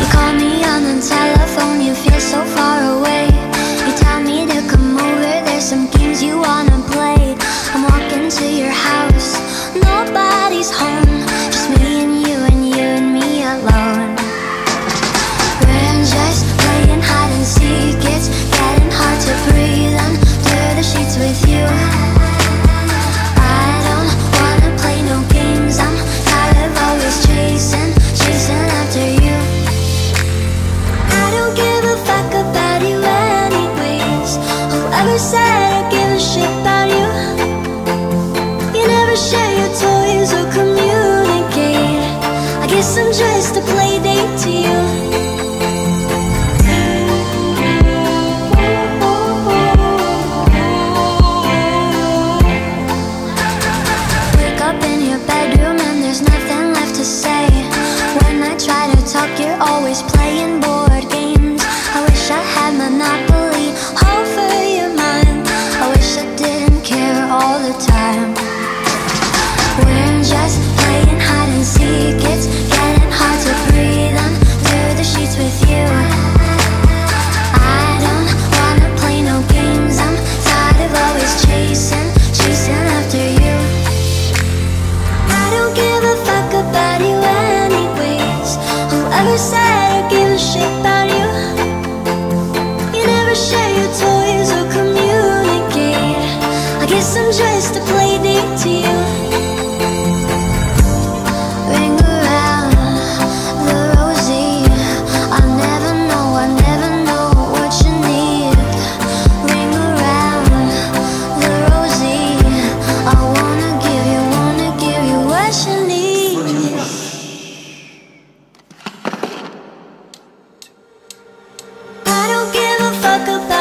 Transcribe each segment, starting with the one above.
You call me on the telephone, you feel so far away. You tell me to come over, there's some games you wanna play. Whoever said I give a shit about you. You never share your toys or communicate. I guess I'm just a play date to you. Wake up in your bedroom and there's nothing left to say. When I try to talk you're always playing board games. I wish I had monopoly guess I'm just a play date to you. Ring around the rosy. I never know, I never know what you need. Ring around the rosy. I wanna give you, wanna give you what you need. I don't give a fuck about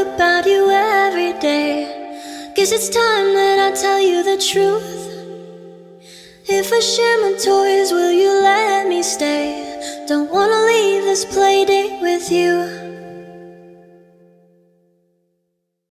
about you every day. Guess it's time that I tell you the truth. If I share my toys, will you let me stay? Don't wanna leave this play date with you